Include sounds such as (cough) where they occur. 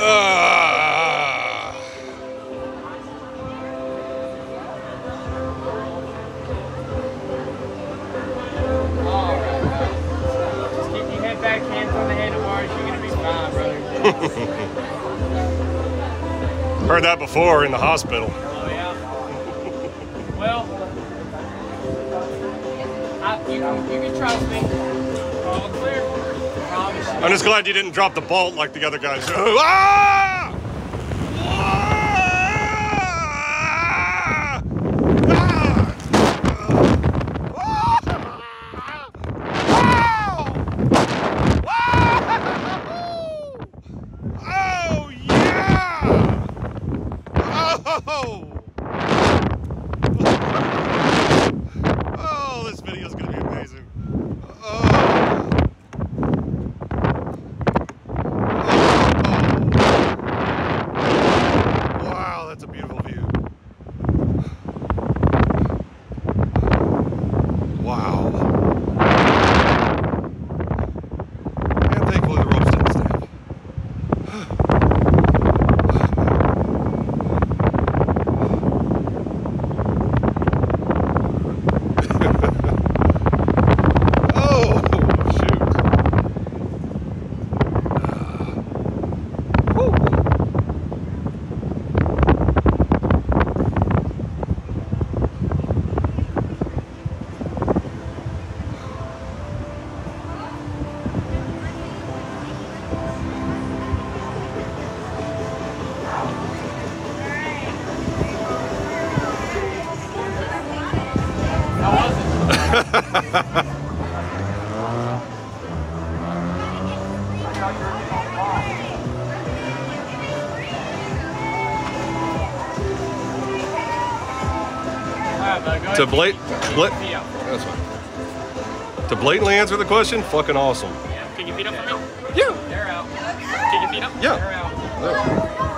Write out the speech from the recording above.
All right. Just keep your head back, hands on the handlebars. You're gonna be fine, brother. Heard that before in the hospital. Oh yeah. Well, I, you, you can trust me. I'm just glad you didn't drop the bolt like the other guys. (laughs) Ah! Ah! (laughs) Yeah! Oh! Oh, To and blat- keep- blat- keep your feet up. That's fine. To blatantly answer the question, fucking awesome. Yeah, Kick your feet up for me. Yeah. They're out. Kick your feet up. Yeah. They're out. Yeah.